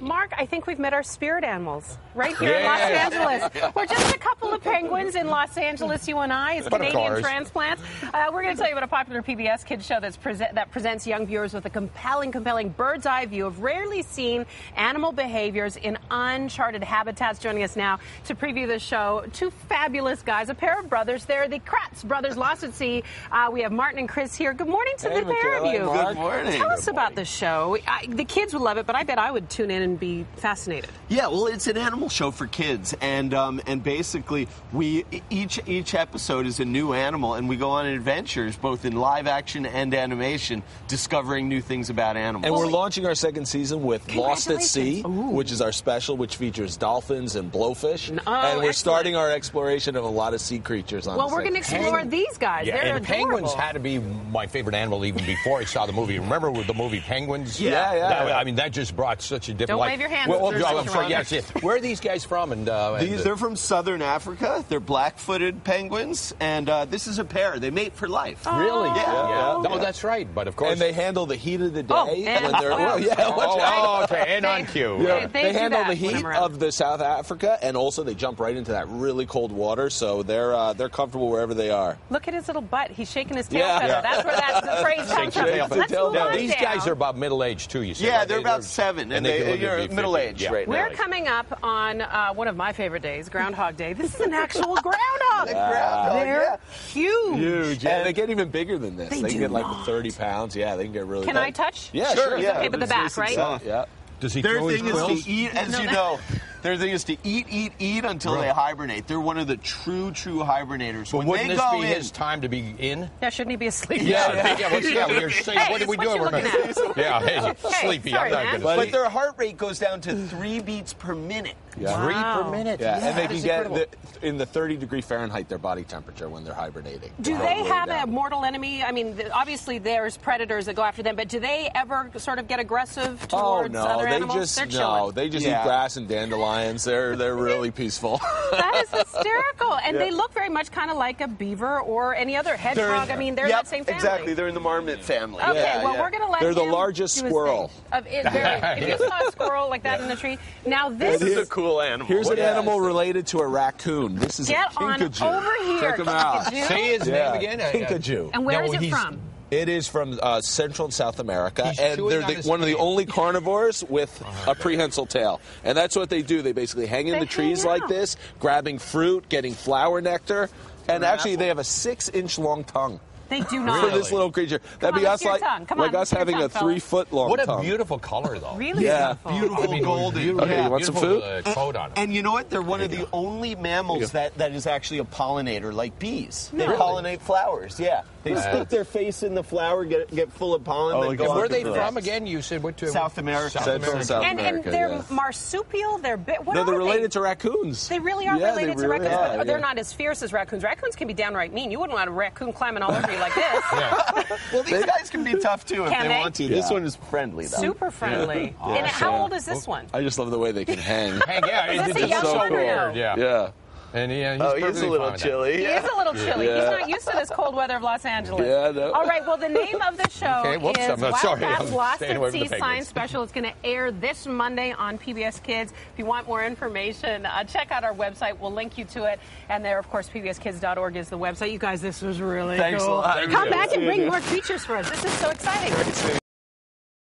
Mark, I think we've met our spirit animals right here in Los Angeles. We're just a couple of penguins in Los Angeles, you and I, as But Canadian transplants. Uh, we're going to tell you about a popular PBS kids show that's present, that presents young viewers with a compelling, compelling bird's eye view of rarely seen animal behaviors in uncharted habitats. Joining us now to preview the show, two fabulous guys, a pair of brothers. They're the Kratt brothers, Lost at Sea. Uh, we have Martin and Chris here. Good morning to Hey, the pair of you. Good morning. Tell us about the show. I, the kids would love it, but I bet I would tune in and be fascinated. Yeah, well, it's an animal show for kids, and um, and basically we each each episode is a new animal, and we go on adventures both in live action and animation, discovering new things about animals. And we're launching our second season with Lost at Sea, Congratulations. which is our special, which features dolphins and blowfish. Oh, and we're excellent. starting our exploration of a lot of sea creatures on Well, we're going to explore season. these guys. Yeah, They're and penguins had to be my favorite animal even before I saw the movie. Remember with the movie Penguins? Yeah, yeah. That- I mean, that just brought such a different. Don't like, wave your hands Well, if there's well, a I'm sorry, yes, yes. Where are these guys from? And, uh, and, These uh, they're from southern Africa. They're black-footed penguins, and uh, this is a pair. They mate for life. really? Yeah. yeah. yeah. No, that's right. But of course, And they handle the heat of the day Oh, and- when they're well, yeah, Oh, oh, okay, and on cue. They- Yeah, they they, do handle the heat of the South Africa, and also they jump right into that really cold water, so they're uh, they're comfortable wherever they are. Look at his little butt. He's shaking his tail Yeah. feather. Yeah. That's where that phrase comes Shake from. Let's move on these down. guys are about middle aged too. You said. Yeah, right? they're They- about seven, and they they- can live to you're be 50. middle-aged Yeah. right now. We're coming up on uh, one of my favorite days, Groundhog Day. This is an actual groundhog. groundhog, They're yeah. huge. Huge. Yeah, they get even bigger than this. They They, do can get like not. 30 pounds. Yeah, they can get really Can big. I touch? Yeah, Sure, sure. yeah. Okay, but the back, right? Yeah. Does he Their throw his thing is quills? to eat, as No, you know. Their thing is to eat, eat, eat until they hibernate. They're one of the true, true hibernators. But when wouldn't they this go be in, his time to be in? Yeah, shouldn't he be asleep? Yeah, yeah. yeah, well, yeah, well, you're saying, Hey, what are we doing? We're looking gonna- yeah, hey, Hey, sleepy. sorry, I'm not man. going to but their heart rate goes down to three beats per minute. Yeah. Three Wow. per minute. Yeah, and they can get the, in the 30 degree Fahrenheit their body temperature when they're hibernating. Do They're they way have a mortal enemy? I mean, th- obviously there's predators that go after them, but do they ever sort of get aggressive Oh towards no, other they animals? just They're no, chilling. they just Yeah. eat grass and dandelions. They're they're really peaceful. that is hysterical, and Yeah. they look very much kind of like a beaver or any other hedgehog. I mean, they're Yep, that same family. Exactly, they're in the marmot family. Okay, Yeah, well, yeah. we're going to let They're the largest do squirrel. Of it, very, if you saw a squirrel like that in the tree, now this This is a cool animal. Here's an Yeah. animal related to a raccoon. This is Get a on over here, Check him out. Say his Yeah, name again. Kinkajou. And where No, is it from? It is from uh, Central and South America, He's and they're the, one of the only carnivores with a prehensile tail. And that's what they do. They basically hang in They the trees like this, grabbing fruit, getting flower nectar, and actually they have a six-inch long tongue. They do not. For this little creature, that'd on, be let's like, your tongue. Come like on, us having tongue, a three-foot long What a tongue. beautiful color, though. Really Yeah. beautiful. Beautiful I mean, golden. beautiful- Okay, you want some food? Uh, coat on him. And you know what? They're one of the go. only mammals that, that is actually a pollinator, like bees. They No. pollinate flowers. Yeah, they stick their face in the flower, get get full of pollen. Oh, then go Where are they from again? You said what? To, South America. South America. and South and, and they're yeah. marsupial. They're bit. What No, are they're they? related to raccoons. They really are Yeah, related they to raccoons, are, but they're not as fierce as raccoons. Raccoons can be downright mean. You wouldn't want a raccoon climbing all over you like this. Well, these guys can be tough too if they, they? want to. This one is friendly though. Super friendly. And how old is this one? I just love the way they can hang. Hang, yeah, Is this a young so one or no? Yeah. yeah. And yeah, he's Oh, he's a little fine with that. chilly. He is a little chilly. Yeah. He's not used to this cold weather of Los Angeles. Yeah, no. All right. Well, the name of the show Okay, whoops, is I'm not- sorry, I'm Lost at Sea the. Science Special. It's going to air this Monday on PBS Kids. If you want more information, uh, check out our website. We'll link you to it. And there, of course, PBSKids.org is the website. You guys, this was really Thanks a cool. lot. Come back and bring more features for us. This is so exciting.